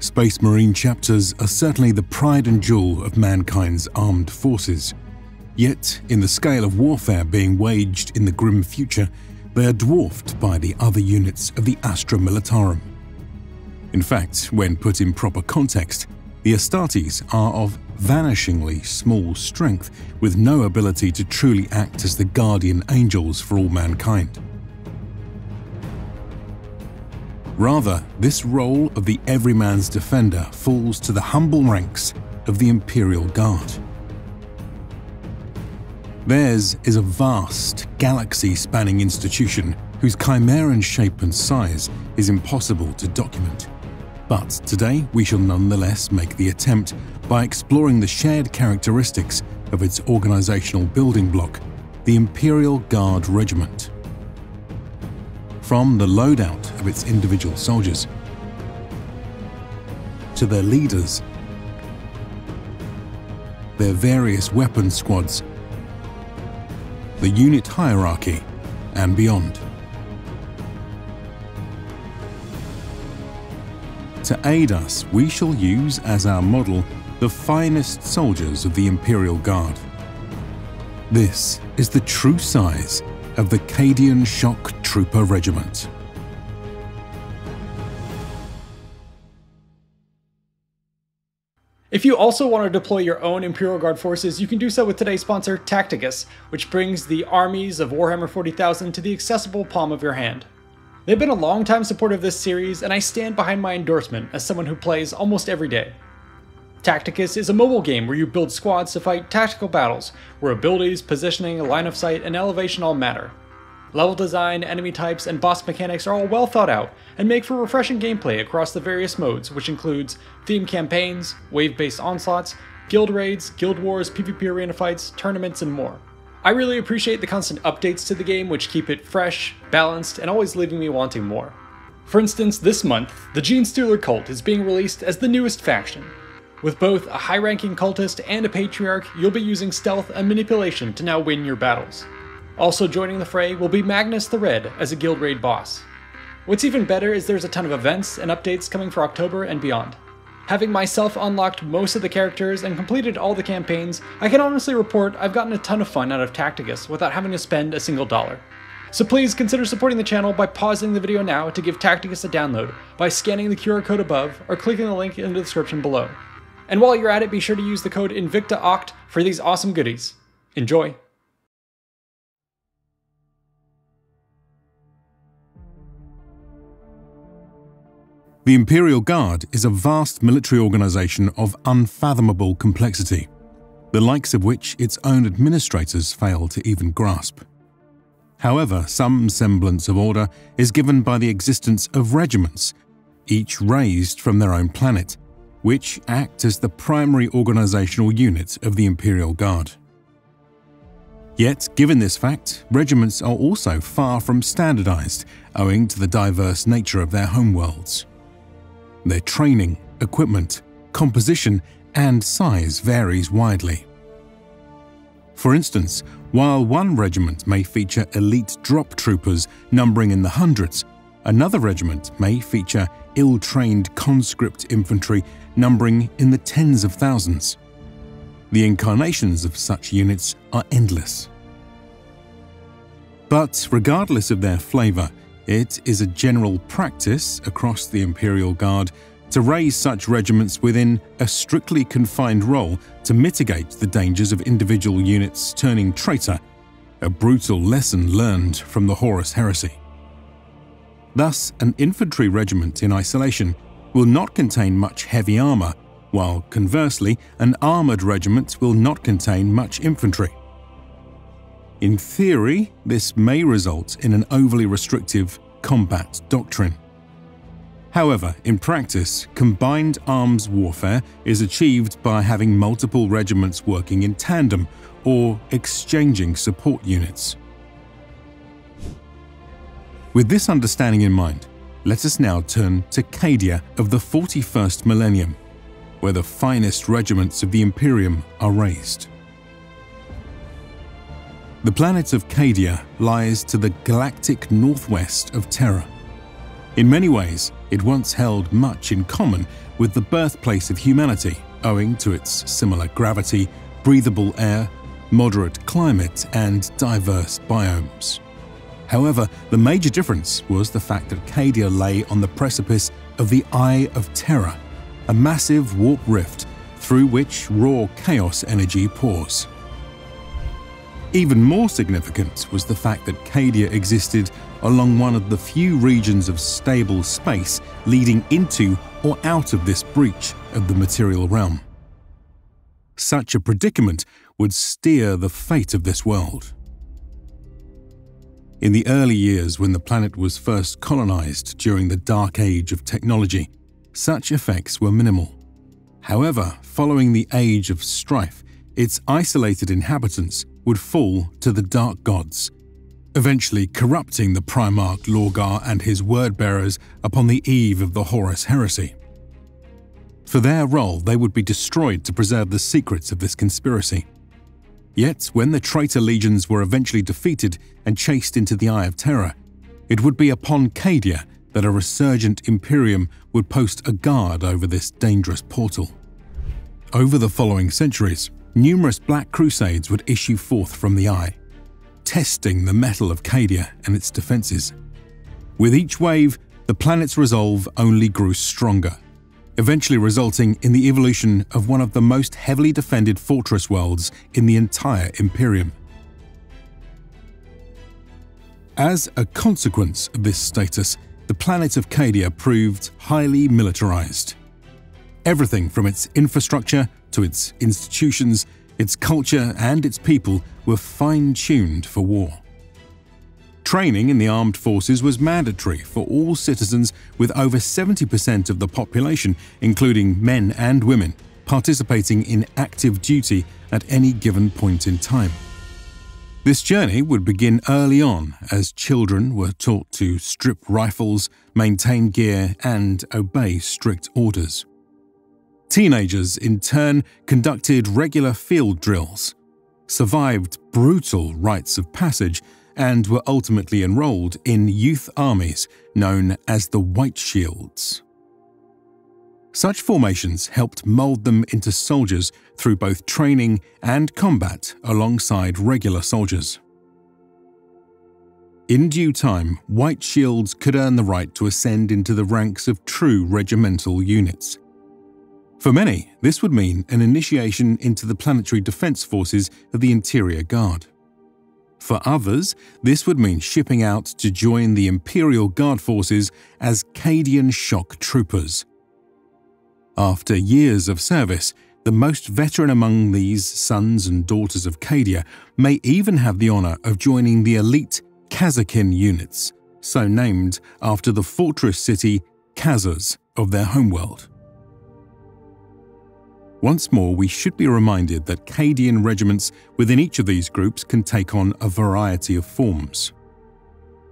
Space Marine chapters are certainly the pride and jewel of mankind's armed forces. Yet, in the scale of warfare being waged in the grim future, they are dwarfed by the other units of the Astra Militarum. In fact, when put in proper context, the Astartes are of vanishingly small strength with no ability to truly act as the guardian angels for all mankind. Rather, this role of the everyman's defender falls to the humble ranks of the Imperial Guard. Theirs is a vast, galaxy-spanning institution whose chimeran shape and size is impossible to document. But today we shall nonetheless make the attempt by exploring the shared characteristics of its organizational building block, the Imperial Guard Regiment from the loadout of its individual soldiers to their leaders, their various weapon squads, the unit hierarchy, and beyond. To aid us, we shall use as our model the finest soldiers of the Imperial Guard. This is the true size of the Cadian Shock Trooper Regiment. If you also want to deploy your own Imperial Guard forces, you can do so with today's sponsor, Tacticus, which brings the armies of Warhammer 40,000 to the accessible palm of your hand. They've been a long-time supporter of this series, and I stand behind my endorsement as someone who plays almost every day. Tacticus is a mobile game where you build squads to fight tactical battles, where abilities, positioning, line of sight, and elevation all matter. Level design, enemy types, and boss mechanics are all well thought out and make for refreshing gameplay across the various modes, which includes theme campaigns, wave-based onslaughts, guild raids, guild wars, PvP arena fights, tournaments, and more. I really appreciate the constant updates to the game which keep it fresh, balanced, and always leaving me wanting more. For instance, this month, the Genestealer Cult is being released as the newest faction, with both a high-ranking cultist and a patriarch, you'll be using stealth and manipulation to now win your battles. Also joining the fray will be Magnus the Red as a guild raid boss. What's even better is there's a ton of events and updates coming for October and beyond. Having myself unlocked most of the characters and completed all the campaigns, I can honestly report I've gotten a ton of fun out of Tacticus without having to spend a single dollar. So please consider supporting the channel by pausing the video now to give Tacticus a download by scanning the QR code above or clicking the link in the description below. And while you're at it, be sure to use the code INVICTAOCT for these awesome goodies. Enjoy! The Imperial Guard is a vast military organization of unfathomable complexity, the likes of which its own administrators fail to even grasp. However, some semblance of order is given by the existence of regiments, each raised from their own planet, which act as the primary organizational unit of the Imperial Guard. Yet, given this fact, regiments are also far from standardized owing to the diverse nature of their homeworlds. Their training, equipment, composition, and size varies widely. For instance, while one regiment may feature elite drop troopers numbering in the hundreds, another regiment may feature ill-trained conscript infantry numbering in the tens of thousands. The incarnations of such units are endless. But regardless of their flavour, it is a general practice across the Imperial Guard to raise such regiments within a strictly confined role to mitigate the dangers of individual units turning traitor, a brutal lesson learned from the Horus Heresy. Thus, an infantry regiment in isolation will not contain much heavy armour, while conversely, an armoured regiment will not contain much infantry. In theory, this may result in an overly restrictive combat doctrine. However, in practice, combined arms warfare is achieved by having multiple regiments working in tandem or exchanging support units. With this understanding in mind, let us now turn to Cadia of the 41st millennium, where the finest regiments of the Imperium are raised. The planet of Cadia lies to the galactic northwest of Terra. In many ways, it once held much in common with the birthplace of humanity, owing to its similar gravity, breathable air, moderate climate, and diverse biomes. However, the major difference was the fact that Cadia lay on the precipice of the Eye of Terror, a massive warp rift through which raw chaos energy pours. Even more significant was the fact that Cadia existed along one of the few regions of stable space leading into or out of this breach of the material realm. Such a predicament would steer the fate of this world. In the early years when the planet was first colonized during the dark age of technology, such effects were minimal. However, following the age of strife, its isolated inhabitants would fall to the dark gods, eventually corrupting the Primarch Lorgar and his word-bearers upon the eve of the Horus heresy. For their role, they would be destroyed to preserve the secrets of this conspiracy. Yet, when the traitor legions were eventually defeated and chased into the Eye of Terror, it would be upon Cadia that a resurgent Imperium would post a guard over this dangerous portal. Over the following centuries, numerous Black Crusades would issue forth from the Eye, testing the mettle of Cadia and its defences. With each wave, the planet's resolve only grew stronger, eventually resulting in the evolution of one of the most heavily defended fortress worlds in the entire Imperium. As a consequence of this status, the planet of Cadia proved highly militarized. Everything from its infrastructure to its institutions, its culture, and its people were fine tuned for war. Training in the armed forces was mandatory for all citizens, with over 70% of the population, including men and women, participating in active duty at any given point in time. This journey would begin early on as children were taught to strip rifles, maintain gear, and obey strict orders. Teenagers, in turn, conducted regular field drills, survived brutal rites of passage, and were ultimately enrolled in youth armies known as the White Shields. Such formations helped mold them into soldiers through both training and combat alongside regular soldiers. In due time, White Shields could earn the right to ascend into the ranks of true regimental units. For many, this would mean an initiation into the planetary defense forces of the Interior Guard. For others, this would mean shipping out to join the Imperial Guard forces as Cadian shock troopers. After years of service, the most veteran among these sons and daughters of Cadia may even have the honour of joining the elite Kasrkin units, so named after the fortress city Kazas of their homeworld. Once more, we should be reminded that Cadian regiments within each of these groups can take on a variety of forms.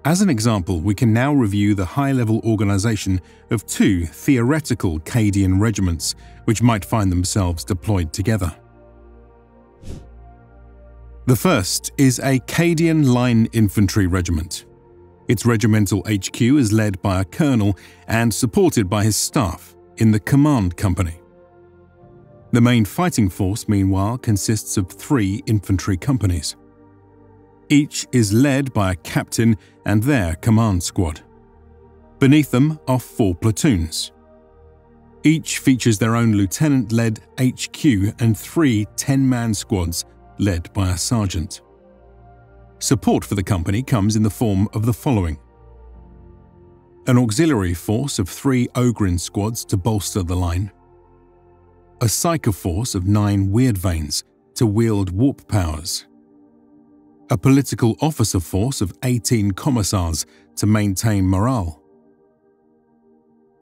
As an example, we can now review the high-level organisation of two theoretical Cadian regiments, which might find themselves deployed together. The first is a Cadian Line Infantry Regiment. Its regimental HQ is led by a colonel and supported by his staff in the Command Company. The main fighting force, meanwhile, consists of three infantry companies. Each is led by a captain and their command squad. Beneath them are four platoons. Each features their own lieutenant led HQ and three 10 man squads led by a sergeant. Support for the company comes in the form of the following an auxiliary force of three Ogryn squads to bolster the line, a Psyker force of nine wyrdvanes to wield warp powers, a political officer force of 18 commissars to maintain morale,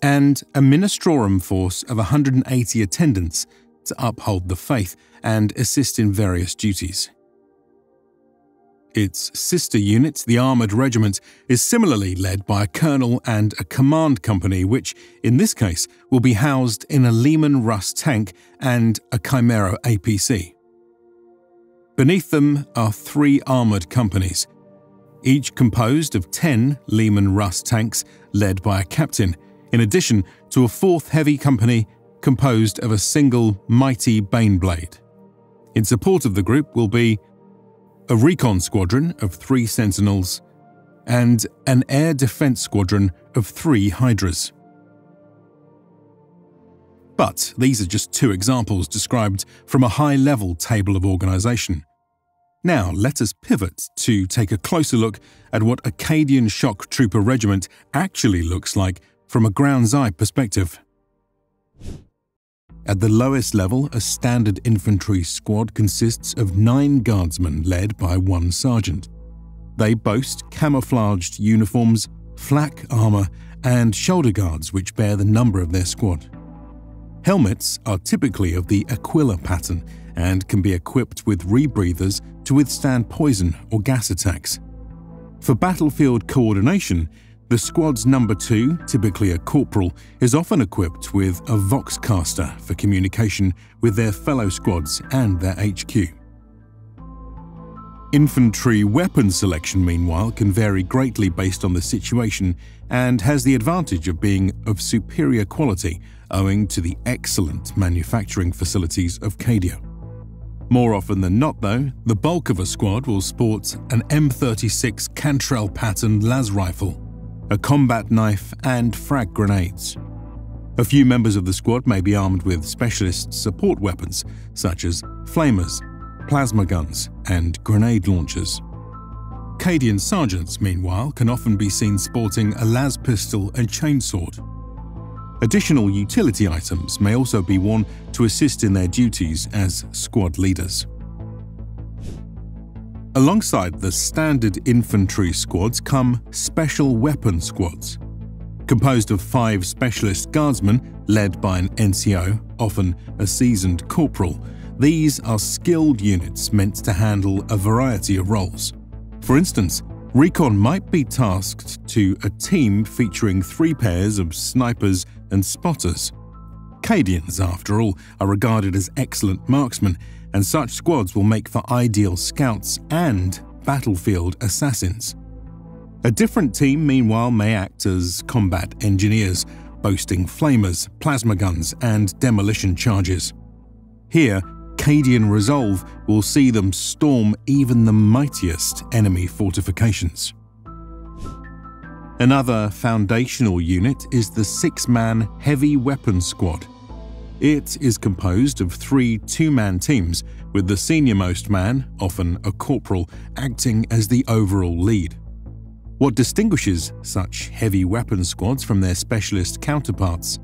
and a ministorum force of 180 attendants to uphold the faith and assist in various duties. Its sister unit, the Armoured Regiment, is similarly led by a colonel and a command company, which, in this case, will be housed in a Leman Russ tank and a Chimera APC. Beneath them are three armoured companies, each composed of 10 Leman Russ tanks led by a captain, in addition to a fourth heavy company composed of a single mighty Baneblade. In support of the group will be a recon squadron of three Sentinels and an air defense squadron of three Hydras. But these are just two examples described from a high level table of organisation. Now, let us pivot to take a closer look at what a Cadian Shock Trooper Regiment actually looks like from a ground's eye perspective. At the lowest level, a standard infantry squad consists of nine guardsmen led by one sergeant. They boast camouflaged uniforms, flak armour, and shoulder guards which bear the number of their squad. Helmets are typically of the Aquila pattern and can be equipped with rebreathers to withstand poison or gas attacks. For battlefield coordination, the squad's number two, typically a corporal, is often equipped with a Voxcaster for communication with their fellow squads and their HQ. Infantry weapon selection, meanwhile, can vary greatly based on the situation and has the advantage of being of superior quality owing to the excellent manufacturing facilities of Cadia. More often than not, though, the bulk of a squad will sport an M36 Kantrael pattern las rifle a combat knife, and frag grenades. A few members of the squad may be armed with specialist support weapons such as flamers, plasma guns, and grenade launchers. Cadian sergeants, meanwhile, can often be seen sporting a las pistol and chainsword. Additional utility items may also be worn to assist in their duties as squad leaders. Alongside the standard infantry squads come special weapon squads. Composed of five specialist guardsmen led by an NCO, often a seasoned corporal, these are skilled units meant to handle a variety of roles. For instance, Recon might be tasked to a team featuring three pairs of snipers and spotters. Cadians, after all, are regarded as excellent marksmen and such squads will make for ideal scouts and battlefield assassins. A different team, meanwhile, may act as combat engineers, boasting flamers, plasma guns, and demolition charges. Here, Cadian Resolve will see them storm even the mightiest enemy fortifications. Another foundational unit is the six man Heavy Weapons Squad it is composed of three two man teams, with the senior-most man, often a corporal, acting as the overall lead. What distinguishes such heavy weapon squads from their specialist counterparts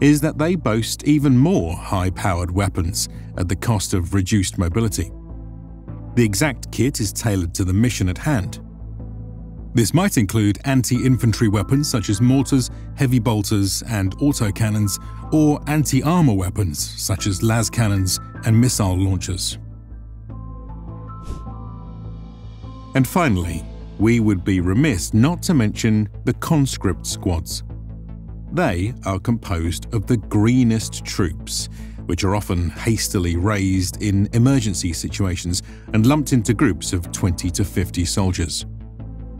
is that they boast even more high powered weapons at the cost of reduced mobility. The exact kit is tailored to the mission at hand. This might include anti-infantry weapons such as mortars, heavy bolters and autocannons, or anti-armor weapons such as las cannons and missile launchers. And finally, we would be remiss not to mention the conscript squads. They are composed of the greenest troops, which are often hastily raised in emergency situations and lumped into groups of 20 to 50 soldiers.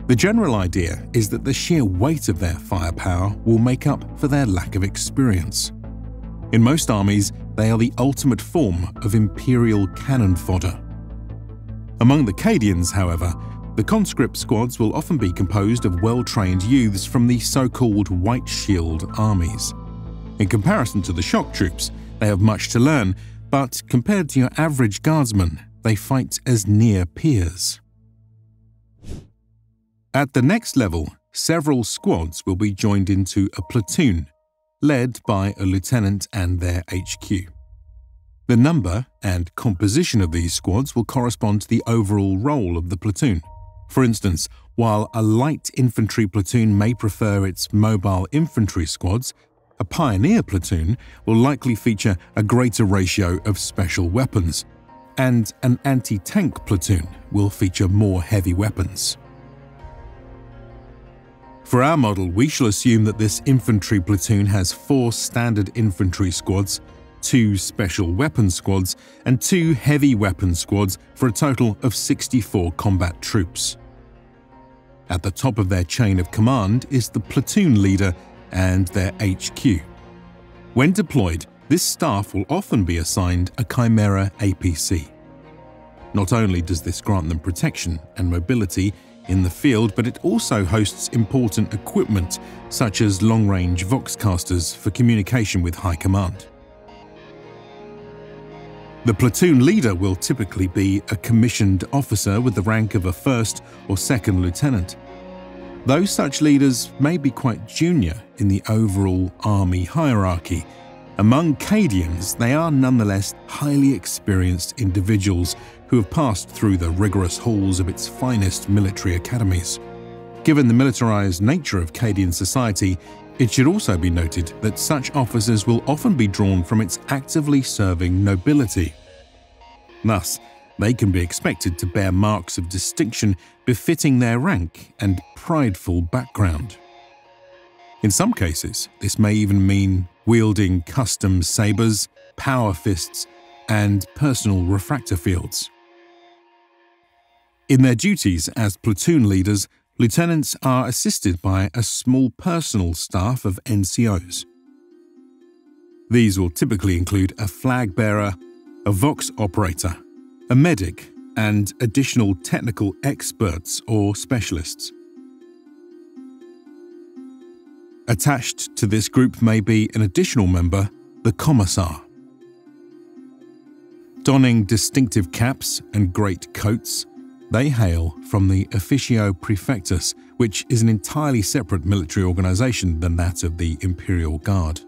The general idea is that the sheer weight of their firepower will make up for their lack of experience. In most armies, they are the ultimate form of imperial cannon fodder. Among the Cadians, however, the conscript squads will often be composed of well-trained youths from the so-called White Shield armies. In comparison to the shock troops, they have much to learn, but compared to your average guardsman, they fight as near peers. At the next level, several squads will be joined into a platoon, led by a lieutenant and their HQ. The number and composition of these squads will correspond to the overall role of the platoon. For instance, while a light infantry platoon may prefer its mobile infantry squads, a pioneer platoon will likely feature a greater ratio of special weapons, and an anti-tank platoon will feature more heavy weapons. For our model, we shall assume that this infantry platoon has four standard infantry squads, two special weapon squads, and two heavy weapon squads for a total of 64 combat troops. At the top of their chain of command is the platoon leader and their HQ. When deployed, this staff will often be assigned a Chimera APC. Not only does this grant them protection and mobility in the field, but it also hosts important equipment such as long range Voxcasters for communication with High Command. The platoon leader will typically be a commissioned officer with the rank of a first or second lieutenant. Though such leaders may be quite junior in the overall army hierarchy, among Cadians they are nonetheless highly experienced individuals who have passed through the rigorous halls of its finest military academies. Given the militarized nature of Cadian society, it should also be noted that such officers will often be drawn from its actively serving nobility. Thus, they can be expected to bear marks of distinction befitting their rank and prideful background. In some cases, this may even mean wielding custom sabers, power fists, and personal refractor fields. In their duties as platoon leaders, lieutenants are assisted by a small personal staff of NCOs. These will typically include a flag bearer, a Vox operator, a medic, and additional technical experts or specialists. Attached to this group may be an additional member, the Commissar. Donning distinctive caps and great coats, they hail from the Officio Praefectus, which is an entirely separate military organization than that of the Imperial Guard.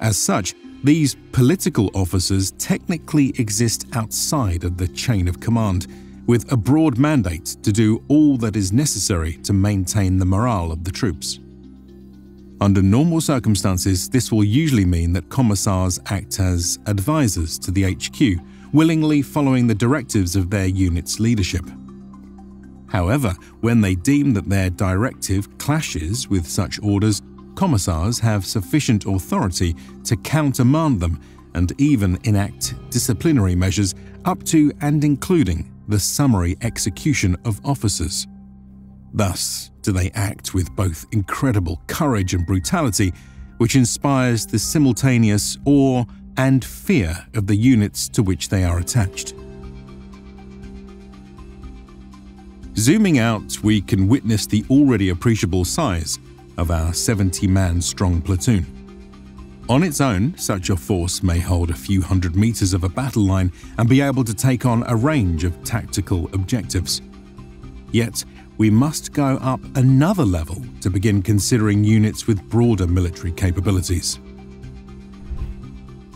As such, these political officers technically exist outside of the chain of command, with a broad mandate to do all that is necessary to maintain the morale of the troops. Under normal circumstances, this will usually mean that commissars act as advisors to the HQ, willingly following the directives of their unit's leadership. However, when they deem that their directive clashes with such orders, commissars have sufficient authority to countermand them and even enact disciplinary measures up to and including the summary execution of officers. Thus, do they act with both incredible courage and brutality, which inspires the simultaneous awe and fear of the units to which they are attached. Zooming out, we can witness the already appreciable size of our 70 man strong platoon. On its own, such a force may hold a few hundred meters of a battle line and be able to take on a range of tactical objectives. Yet, we must go up another level to begin considering units with broader military capabilities.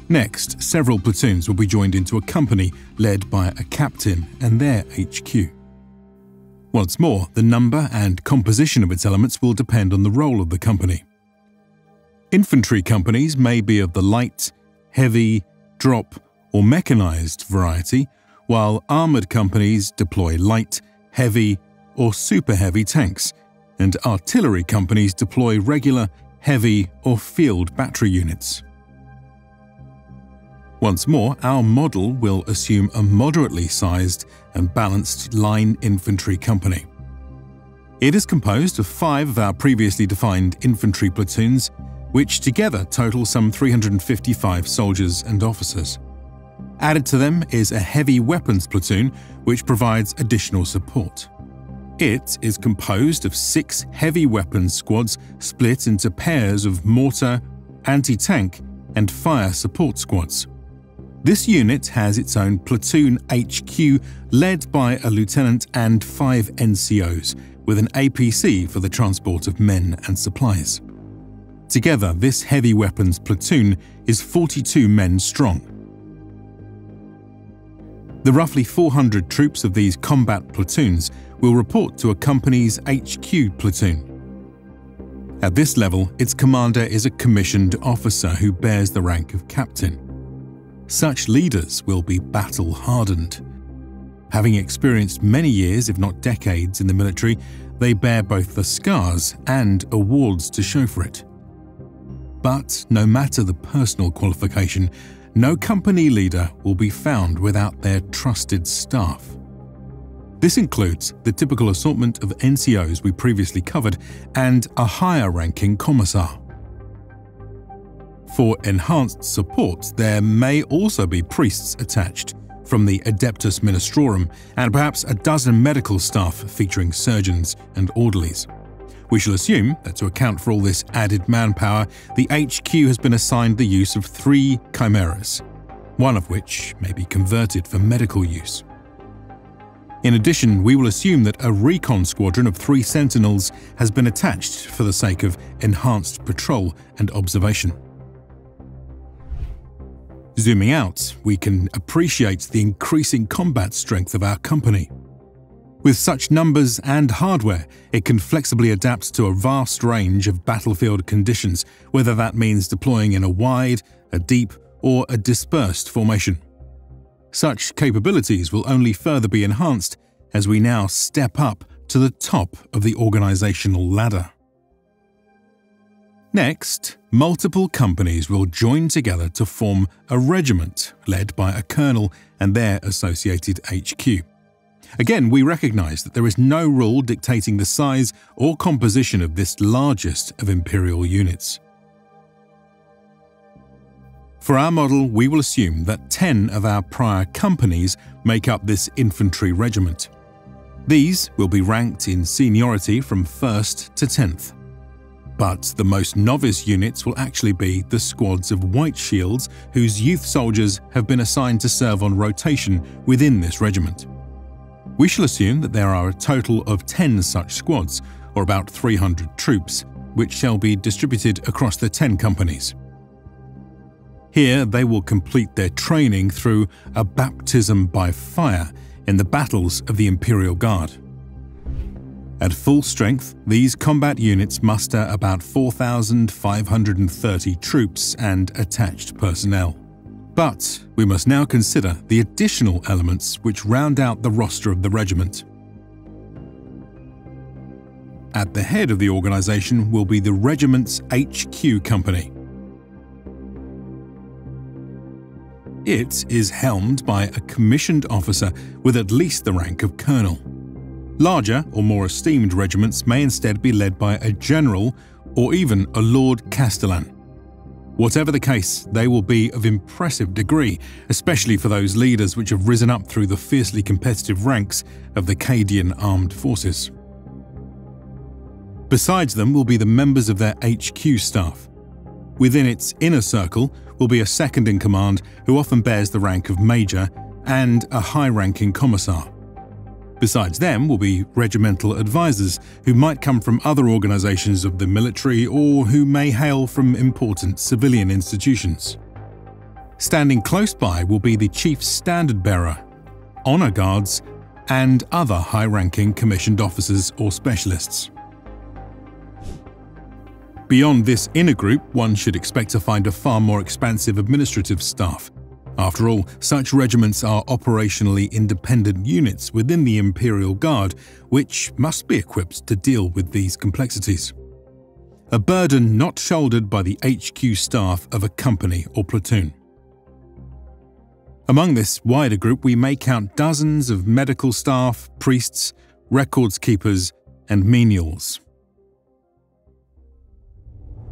Next, several platoons will be joined into a company led by a captain and their HQ. Once more, the number and composition of its elements will depend on the role of the company. Infantry companies may be of the light, heavy, drop, or mechanized variety, while armored companies deploy light, heavy, or super heavy tanks, and artillery companies deploy regular, heavy, or field battery units. Once more, our model will assume a moderately sized and balanced line infantry company. It is composed of five of our previously defined infantry platoons, which together total some 355 soldiers and officers. Added to them is a heavy weapons platoon, which provides additional support. It is composed of six heavy weapons squads split into pairs of mortar, anti tank, and fire support squads. This unit has its own platoon HQ led by a lieutenant and five NCOs, with an APC for the transport of men and supplies. Together, this heavy weapons platoon is 42 men strong. The roughly 400 troops of these combat platoons will report to a company's HQ platoon. At this level, its commander is a commissioned officer who bears the rank of captain. Such leaders will be battle hardened. Having experienced many years, if not decades, in the military, they bear both the scars and awards to show for it. But no matter the personal qualification, no company leader will be found without their trusted staff. This includes the typical assortment of NCOs we previously covered and a higher ranking commissar. For enhanced support, there may also be priests attached from the Adeptus Ministorum and perhaps a dozen medical staff featuring surgeons and orderlies. We shall assume that to account for all this added manpower, the HQ has been assigned the use of three chimeras, one of which may be converted for medical use. In addition, we will assume that a recon squadron of three Sentinels has been attached for the sake of enhanced patrol and observation. Zooming out, we can appreciate the increasing combat strength of our company. With such numbers and hardware, it can flexibly adapt to a vast range of battlefield conditions, whether that means deploying in a wide, a deep, or a dispersed formation. Such capabilities will only further be enhanced as we now step up to the top of the organizational ladder. Next, multiple companies will join together to form a regiment led by a colonel and their associated HQ. Again, we recognize that there is no rule dictating the size or composition of this largest of imperial units. For our model, we will assume that 10 of our prior companies make up this infantry regiment. These will be ranked in seniority from 1st to 10th. But the most novice units will actually be the squads of White Shields, whose youth soldiers have been assigned to serve on rotation within this regiment. We shall assume that there are a total of 10 such squads, or about 300 troops, which shall be distributed across the 10 companies. Here they will complete their training through a baptism by fire in the battles of the Imperial Guard. At full strength, these combat units muster about 4,530 troops and attached personnel. But we must now consider the additional elements which round out the roster of the regiment. At the head of the organisation will be the regiment's HQ company, It is helmed by a commissioned officer with at least the rank of colonel. Larger or more esteemed regiments may instead be led by a general or even a Lord Castellan. Whatever the case, they will be of impressive degree, especially for those leaders which have risen up through the fiercely competitive ranks of the Cadian armed forces. Besides them will be the members of their HQ staff. Within its inner circle will be a second in command who often bears the rank of major and a high ranking commissar. Besides them will be regimental advisors who might come from other organisations of the military or who may hail from important civilian institutions. Standing close by will be the chief standard bearer, honour guards, and other high ranking commissioned officers or specialists. Beyond this inner group, one should expect to find a far more expansive administrative staff. After all, such regiments are operationally independent units within the Imperial Guard, which must be equipped to deal with these complexities. A burden not shouldered by the HQ staff of a company or platoon. Among this wider group, we may count dozens of medical staff, priests, records keepers, and menials.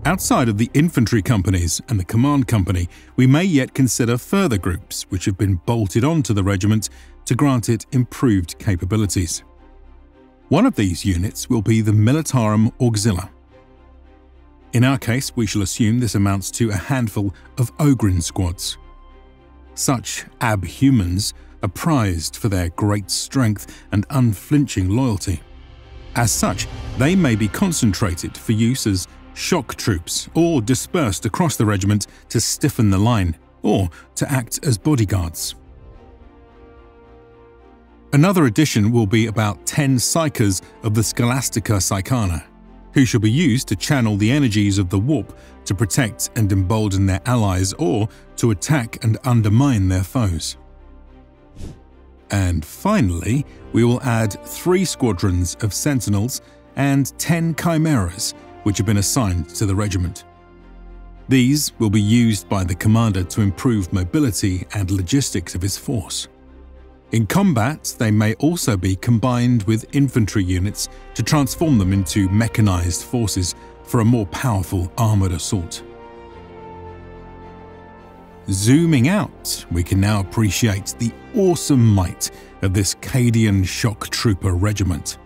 Outside of the infantry companies and the command company, we may yet consider further groups which have been bolted onto the regiment to grant it improved capabilities. One of these units will be the Militarum Auxilia. In our case, we shall assume this amounts to a handful of Ogryn squads. Such abhumans are prized for their great strength and unflinching loyalty. As such, they may be concentrated for use as shock troops, or dispersed across the regiment to stiffen the line, or to act as bodyguards. Another addition will be about 10 psykers of the Scholastica Psykana, who shall be used to channel the energies of the warp to protect and embolden their allies or to attack and undermine their foes. And finally, we will add three squadrons of sentinels and 10 chimeras which have been assigned to the regiment. These will be used by the commander to improve mobility and logistics of his force. In combat, they may also be combined with infantry units to transform them into mechanized forces for a more powerful armored assault. Zooming out, we can now appreciate the awesome might of this Cadian Shock Trooper Regiment.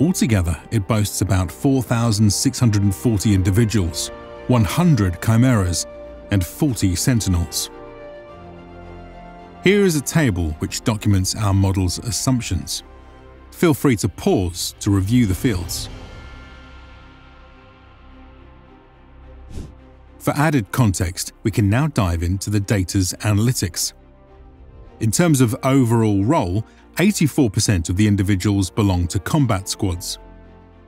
Altogether, it boasts about 4,640 individuals, 100 chimeras, and 40 sentinels. Here is a table which documents our model's assumptions. Feel free to pause to review the fields. For added context, we can now dive into the data's analytics. In terms of overall role, 84% of the individuals belong to combat squads,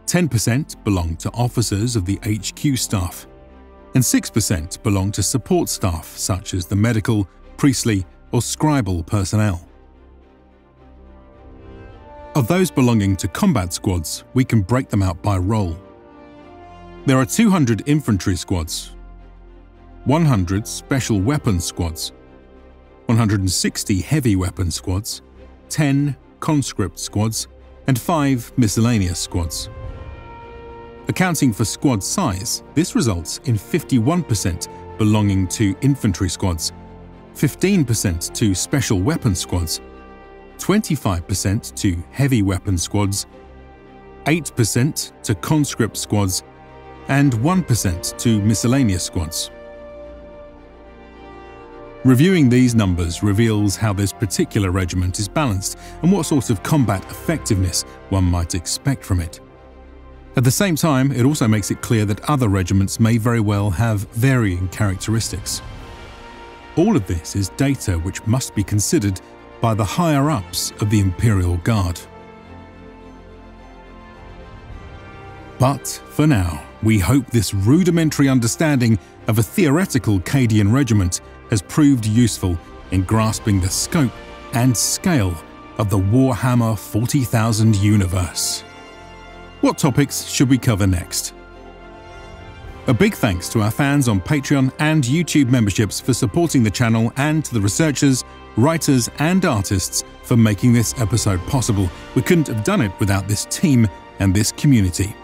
10% belong to officers of the HQ staff, and 6% belong to support staff such as the medical, priestly, or scribal personnel. Of those belonging to combat squads, we can break them out by role. There are 200 infantry squads, 100 special weapons squads, 160 heavy weapon squads, 10 conscript squads, and 5 miscellaneous squads. Accounting for squad size, this results in 51% belonging to infantry squads, 15% to special weapon squads, 25% to heavy weapon squads, 8% to conscript squads, and 1% to miscellaneous squads. Reviewing these numbers reveals how this particular regiment is balanced and what sort of combat effectiveness one might expect from it. At the same time, it also makes it clear that other regiments may very well have varying characteristics. All of this is data which must be considered by the higher-ups of the Imperial Guard. But for now, we hope this rudimentary understanding of a theoretical Cadian regiment has proved useful in grasping the scope and scale of the Warhammer 40,000 universe. What topics should we cover next? A big thanks to our fans on Patreon and YouTube memberships for supporting the channel and to the researchers, writers, and artists for making this episode possible. We couldn't have done it without this team and this community.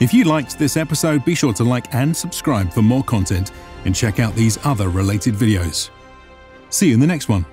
If you liked this episode, be sure to like and subscribe for more content and check out these other related videos. See you in the next one.